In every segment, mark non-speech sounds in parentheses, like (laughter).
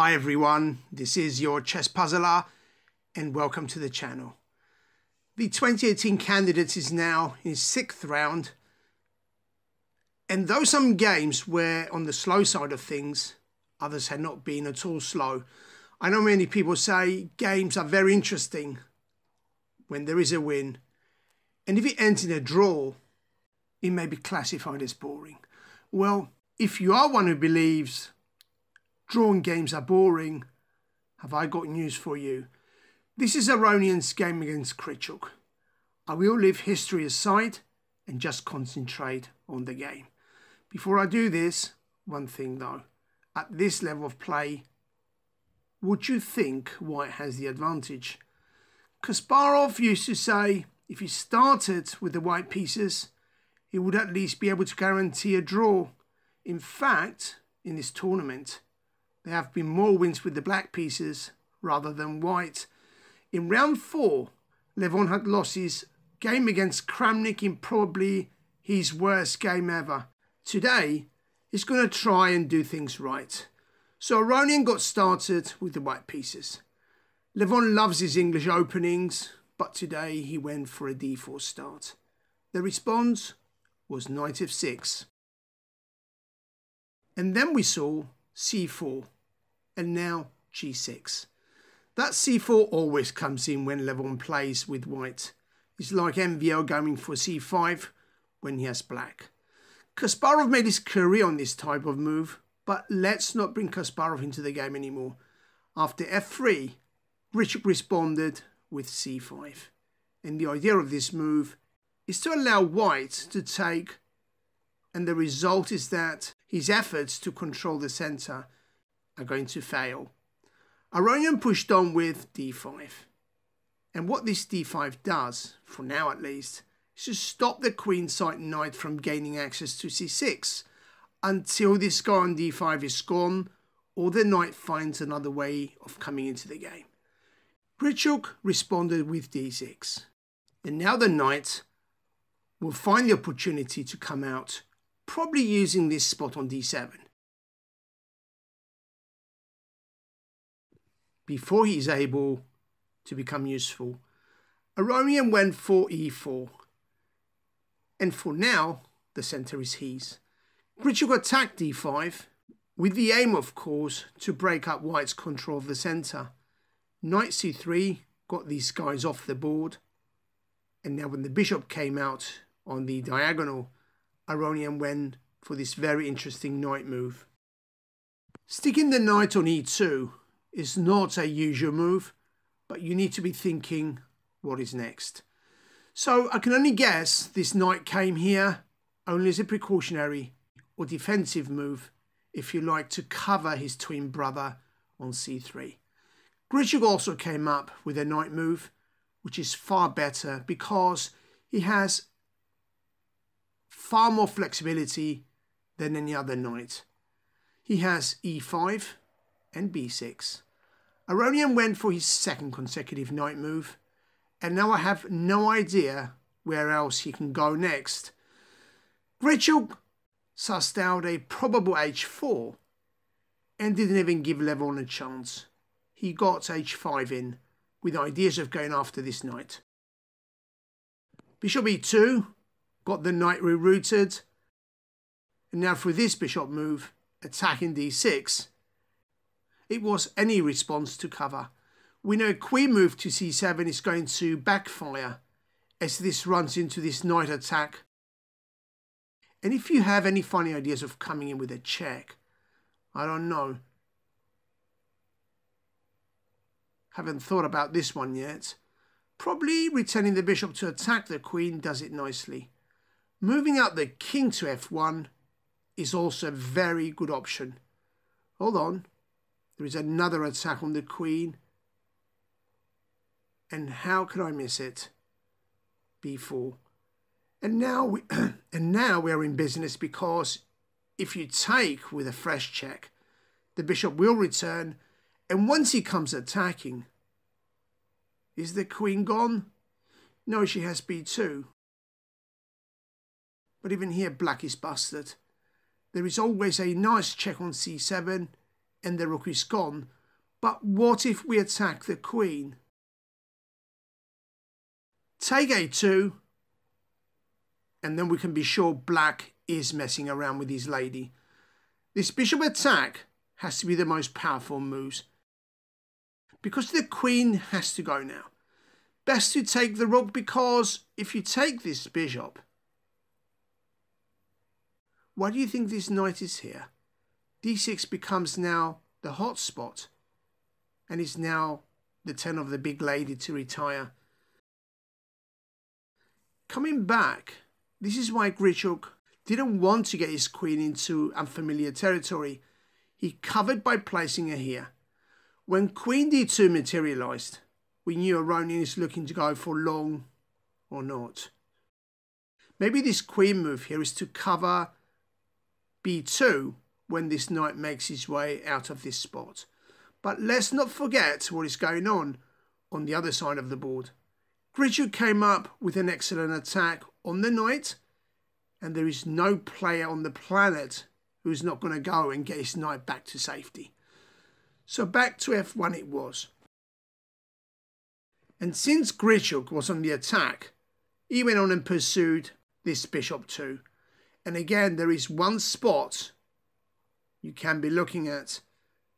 Hi everyone, this is your chess puzzler and welcome to the channel. The 2018 Candidates is now in sixth round and though some games were on the slow side of things, others had not been at all slow. I know many people say games are very interesting when there is a win and if it ends in a draw, it may be classified as boring. Well, if you are one who believes drawing games are boring, have I got news for you. This is Aronian's game against Grischuk. I will leave history aside and just concentrate on the game. Before I do this, one thing though. At this level of play, would you think White has the advantage? Kasparov used to say if he started with the white pieces, he would at least be able to guarantee a draw. In fact, in this tournament, there have been more wins with the black pieces rather than white. In round four, Levon had lost his game against Kramnik in probably his worst game ever. Today, he's going to try and do things right. So Aronian got started with the white pieces. Levon loves his English openings, but today he went for a d4 start. The response was knight f6. And then we saw c4, and now g6. That c4 always comes in when Levon plays with white. It's like MVL going for c5 when he has black. Kasparov made his career on this type of move, but let's not bring Kasparov into the game anymore. After f3, Richard responded with c5. And the idea of this move is to allow white to take, and the result is that his efforts to control the center are going to fail. Aronian pushed on with d5. And what this d5 does, for now at least, is to stop the queenside knight from gaining access to c6 until this guy on d5 is gone or the knight finds another way of coming into the game. Grischuk responded with d6. And now the knight will find the opportunity to come out, probably using this spot on d7. Before he is able to become useful, Aronian went for e4. And for now, the center is his. Grischuk attacked d5, with the aim, of course, to break up white's control of the center. Knight c3 got these guys off the board. And now when the bishop came out on the diagonal, Aronian went for this very interesting knight move. Sticking the knight on e2 is not a usual move, but you need to be thinking what is next. So I can only guess this knight came here only as a precautionary or defensive move if you like to cover his twin brother on c3. Grischuk also came up with a knight move, which is far better because he has far more flexibility than any other knight. He has e5 and b6. Aronian went for his second consecutive knight move, and now I have no idea where else he can go next. Grischuk sussed out a probable h4 and didn't even give Levon a chance he got h5 in with ideas of going after this knight. Bishop e2 got the knight rerouted and now for this bishop move attacking d6 it was any response to cover. We know queen move to c7 is going to backfire as this runs into this knight attack. And if you have any funny ideas of coming in with a check, I don't know, Haven't thought about this one yet. Probably returning the bishop to attack the queen does it nicely. Moving out the king to f1 is also a very good option. Hold on. There is another attack on the queen. And how can I miss it? b4. And now we (clears throat) and now we are in business because if you take with a fresh check, the bishop will return and once he comes attacking, is the queen gone? No, she has b2. But even here, black is busted. There is always a nice check on c7, and the rook is gone. But what if we attack the queen? Take a2, and then we can be sure black is messing around with his lady. This bishop attack has to be the most powerful moves. Because the queen has to go now. Best to take the rook because if you take this bishop, why do you think this knight is here? d6 becomes now the hot spot and is now the turn of the big lady to retire. Coming back, this is why Grischuk didn't want to get his queen into unfamiliar territory. He covered by placing her here. When queen d2 materialized, we knew Aronian is looking to go for long or not. Maybe this queen move here is to cover b2 when this knight makes his way out of this spot. But let's not forget what is going on on the other side of the board. Grischuk came up with an excellent attack on the knight, and there is no player on the planet who's not going to go and get his knight back to safety. So back to f1 it was. And since Grischuk was on the attack, he went on and pursued this bishop too. And again, there is one spot you can be looking at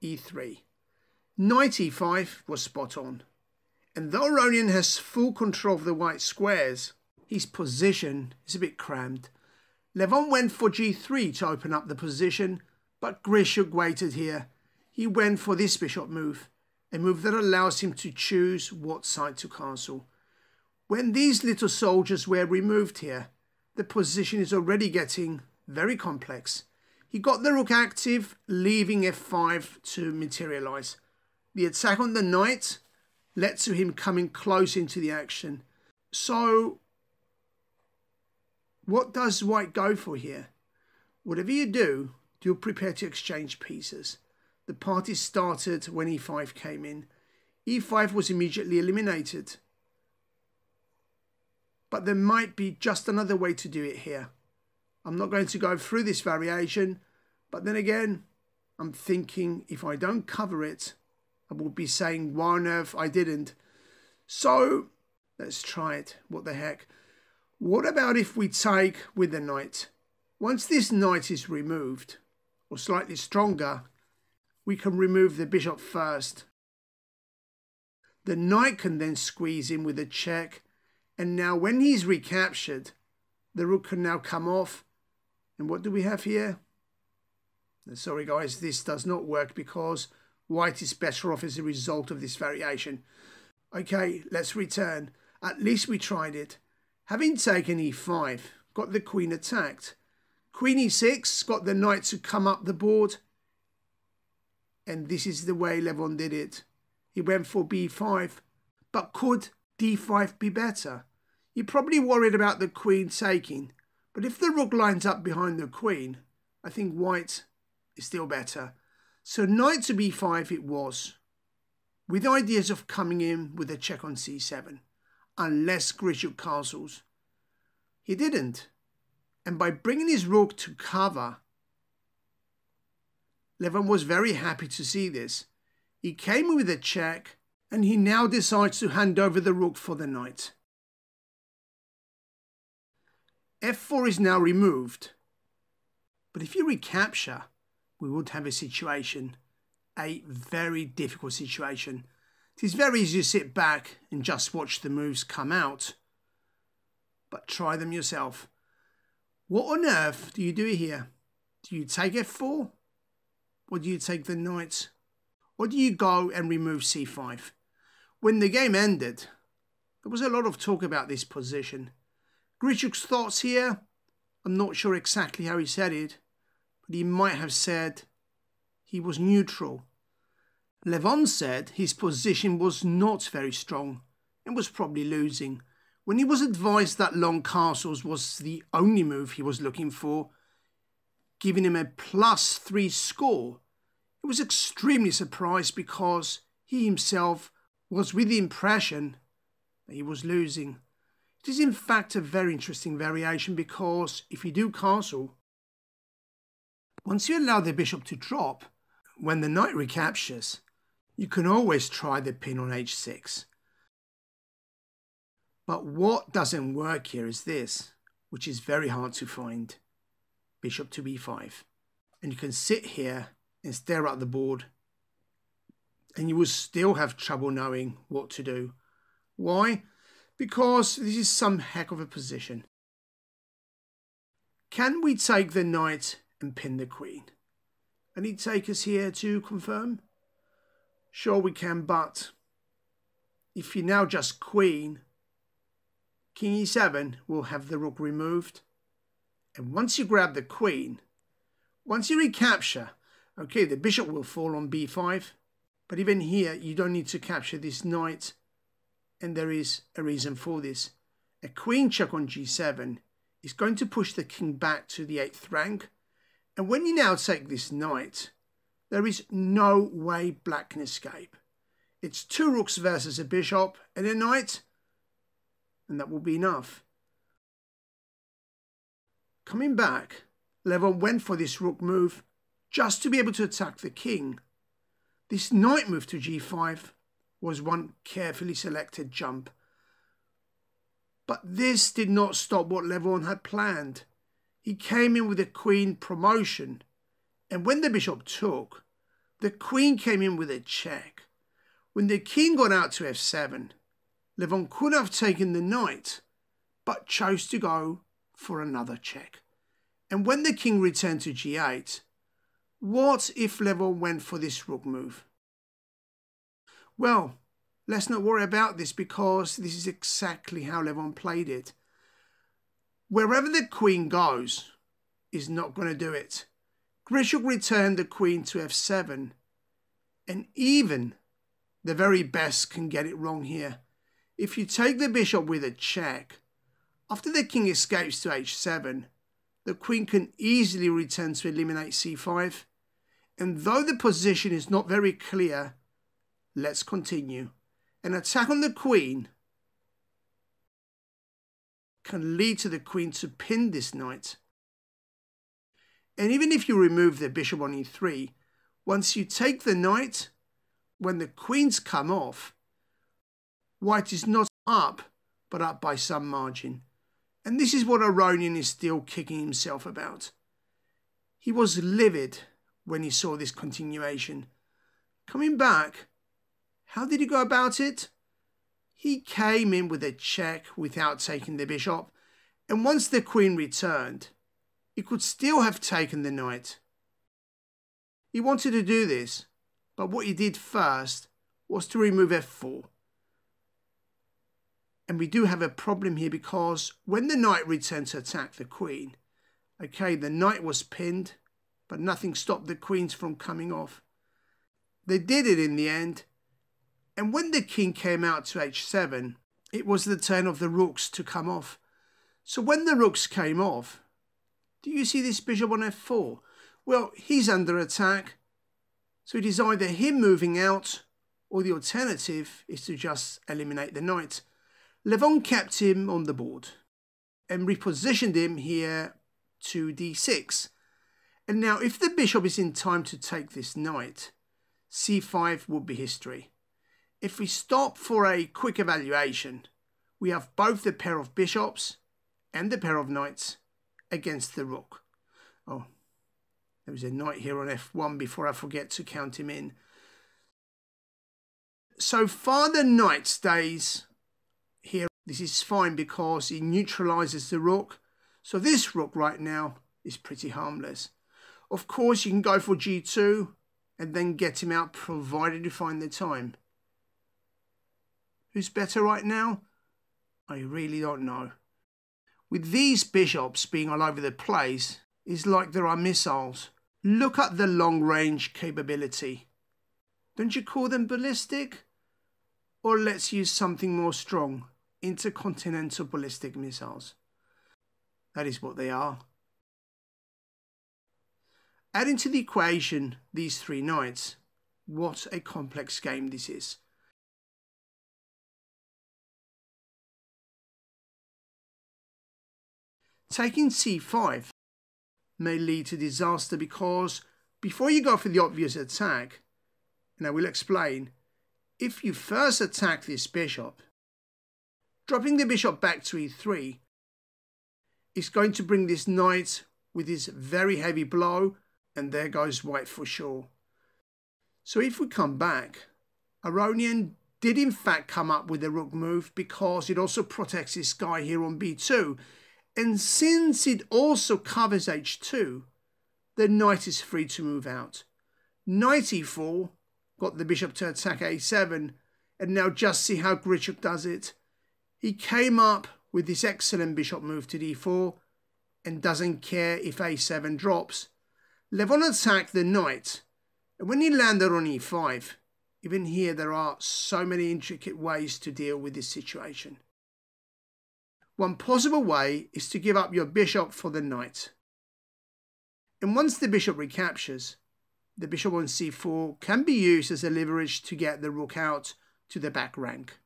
e3. Knight e5 was spot on. And though Aronian has full control of the white squares, his position is a bit crammed. Levon went for g3 to open up the position, but Grischuk waited here. He went for this bishop move, a move that allows him to choose what side to castle. When these little soldiers were removed here, the position is already getting very complex. He got the rook active, leaving f5 to materialise. The attack on the knight led to him coming close into the action. So, what does white go for here? Whatever you do, do prepare to exchange pieces. The party started when e5 came in. e5 was immediately eliminated. But there might be just another way to do it here. I'm not going to go through this variation, but then again, I'm thinking if I don't cover it, I will be saying, why on earth I didn't. So let's try it. What the heck? What about if we take with the knight? Once this knight is removed, or slightly stronger, we can remove the bishop first. The knight can then squeeze in with a check, and now when he's recaptured, the rook can now come off and what do we have here? Sorry guys, this does not work because white is better off as a result of this variation. Okay, let's return. At least we tried it. Having taken e5, got the queen attacked. Queen e6 got the knight to come up the board. And this is the way Levon did it. He went for b5. But could d5 be better? You're probably worried about the queen taking. But if the rook lines up behind the queen, I think white is still better. So knight to b5 it was, with ideas of coming in with a check on c7, unless Grischuk castles. He didn't, and by bringing his rook to cover, Levon was very happy to see this. He came with a check, and he now decides to hand over the rook for the knight f4 is now removed. But if you recapture, we would have a situation, a very difficult situation. It is very easy to sit back and just watch the moves come out. But try them yourself. What on earth do you do here? Do you take f4? Or do you take the knight? Or do you go and remove c5? When the game ended, there was a lot of talk about this position. Grischuk's thoughts here, I'm not sure exactly how he said it, but he might have said he was neutral. Levon said his position was not very strong and was probably losing. When he was advised that long castles was the only move he was looking for, giving him a plus three score, he was extremely surprised because he himself was with the impression that he was losing. It is in fact a very interesting variation because if you do castle, once you allow the bishop to drop, when the knight recaptures, you can always try the pin on h6. But what doesn't work here is this, which is very hard to find. Bishop to b5. And you can sit here and stare at the board and you will still have trouble knowing what to do. Why? Because this is some heck of a position. Can we take the knight and pin the queen? Any takers here to confirm? Sure we can, but if you now just queen, king e7 will have the rook removed. And once you grab the queen, once you recapture, okay, the bishop will fall on b5. But even here, you don't need to capture this knight. And there is a reason for this. A queen check on g7 is going to push the king back to the 8th rank. And when you now take this knight, there is no way black can escape. It's two rooks versus a bishop and a knight, and that will be enough. Coming back, Levon went for this rook move just to be able to attack the king. This knight move to g5 was one carefully selected jump. But this did not stop what Levon had planned. He came in with a queen promotion, and when the bishop took, the queen came in with a check. When the king got out to f7, Levon could have taken the knight, but chose to go for another check. And when the king returned to g8, what if Levon went for this rook move? Well, let's not worry about this because this is exactly how Levon played it. Wherever the queen goes is not going to do it. Grischuk returned the queen to f7 and even the very best can get it wrong here. If you take the bishop with a check, after the king escapes to h7, the queen can easily return to eliminate c5. And though the position is not very clear, let's continue. An attack on the queen can lead to the queen to pin this knight. And even if you remove the bishop on e3, once you take the knight, when the queens come off, white is not up, but up by some margin. And this is what Aronian is still kicking himself about. He was livid when he saw this continuation. Coming back, how did he go about it? He came in with a check without taking the bishop, and once the queen returned, he could still have taken the knight. He wanted to do this, but what he did first was to remove f4. And we do have a problem here because when the knight returned to attack the queen, okay, the knight was pinned, but nothing stopped the queens from coming off. They did it in the end, and when the king came out to h7, it was the turn of the rooks to come off. So when the rooks came off, do you see this bishop on f4? Well, he's under attack, so it is either him moving out, or the alternative is to just eliminate the knight. Levon kept him on the board and repositioned him here to d6. And now if the bishop is in time to take this knight, c5 would be history. If we stop for a quick evaluation, we have both the pair of bishops and the pair of knights against the rook. Oh, there was a knight here on f1 before I forget to count him in. So far the knight stays. This is fine because it neutralizes the rook. So this rook right now is pretty harmless. Of course, you can go for g2 and then get him out provided you find the time. Who's better right now? I really don't know. With these bishops being all over the place, it's like there are missiles. Look at the long range capability. Don't you call them ballistic? Or let's use something more strong intercontinental ballistic missiles. That is what they are. Adding to the equation these three knights, what a complex game this is. Taking c5 may lead to disaster because before you go for the obvious attack, and I will explain, if you first attack this bishop, dropping the bishop back to e3 is going to bring this knight with his very heavy blow, and there goes white for sure. So if we come back, Aronian did in fact come up with the rook move because it also protects this guy here on b2. And since it also covers h2, the knight is free to move out. Knight e4 got the bishop to attack a7, and now just see how Grischuk does it. He came up with this excellent bishop move to d4 and doesn't care if a7 drops. Levon attacked the knight, and when he landed on e5, even here there are so many intricate ways to deal with this situation. One possible way is to give up your bishop for the knight. And once the bishop recaptures, the bishop on c4 can be used as a leverage to get the rook out to the back rank.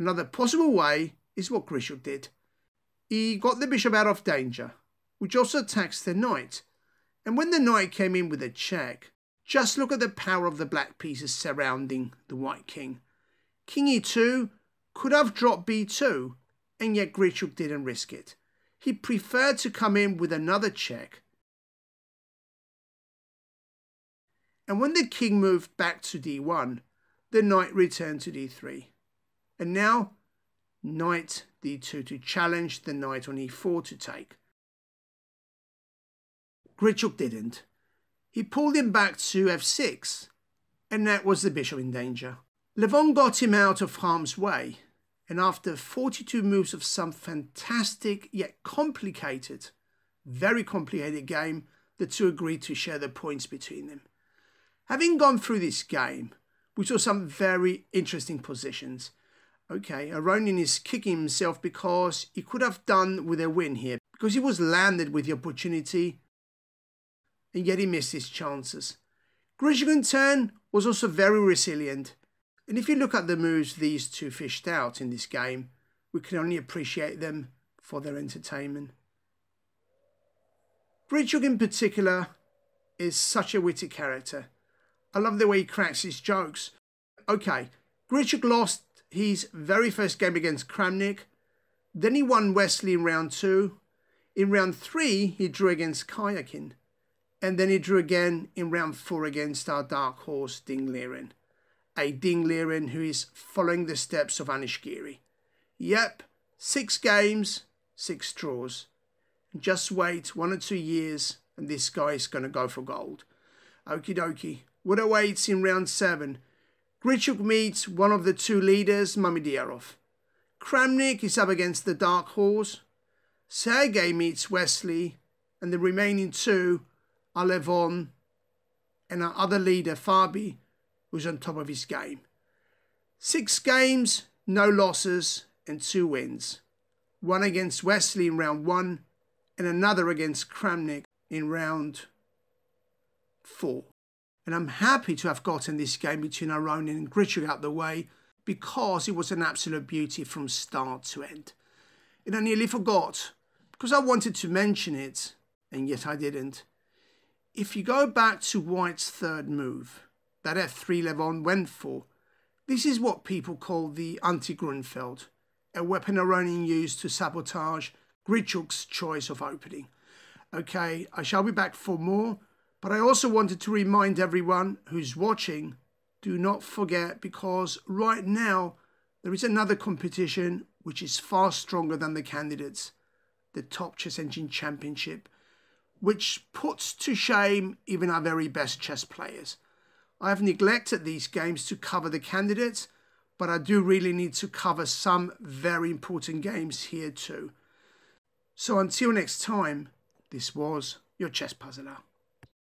Another possible way is what Grischuk did. He got the bishop out of danger, which also attacks the knight. And when the knight came in with a check, just look at the power of the black pieces surrounding the white king. King e2 could have dropped b2, and yet Grischuk didn't risk it. He preferred to come in with another check. And when the king moved back to d1, the knight returned to d3. And now knight d2 to challenge the knight on e4 to take. Grischuk didn't. He pulled him back to f6, and that was the bishop in danger. Levon got him out of harm's way, and after 42 moves of some fantastic yet complicated, very complicated game, the two agreed to share the points between them. Having gone through this game, we saw some very interesting positions Okay, Aronian is kicking himself because he could have done with a win here, because he was landed with the opportunity, and yet he missed his chances. Grischuk in turn was also very resilient, and if you look at the moves these two fished out in this game, we can only appreciate them for their entertainment. Grischuk in particular is such a witty character. I love the way he cracks his jokes. Okay, Grischuk lost his very first game against Kramnik. Then he won Wesley in round two. In round three, he drew against Karyakin. And then he drew again in round four against our dark horse, Ding Liren. A Ding Liren who is following the steps of Anish Giri. Yep, six games, six draws. Just wait one or two years and this guy is going to go for gold. Okie dokie. What awaits in round seven? Grischuk meets one of the two leaders, Mamedyarov. Kramnik is up against the Dark Horse. Sergey meets Wesley, and the remaining two are Levon and our other leader, Fabi, who's on top of his game. Six games, no losses, and two wins. One against Wesley in round one, and another against Kramnik in round four. And I'm happy to have gotten this game between Aronian and Grischuk out the way because it was an absolute beauty from start to end. And I nearly forgot because I wanted to mention it, and yet I didn't. If you go back to White's third move, that f3 Levon went for, this is what people call the anti-Grunfeld, a weapon Aronian used to sabotage Grischuk's choice of opening. Okay, I shall be back for more, but I also wanted to remind everyone who's watching, do not forget because right now there is another competition which is far stronger than the candidates, the Top Chess Engine Championship, which puts to shame even our very best chess players. I have neglected these games to cover the candidates, but I do really need to cover some very important games here too. So until next time, this was your Chess Puzzler.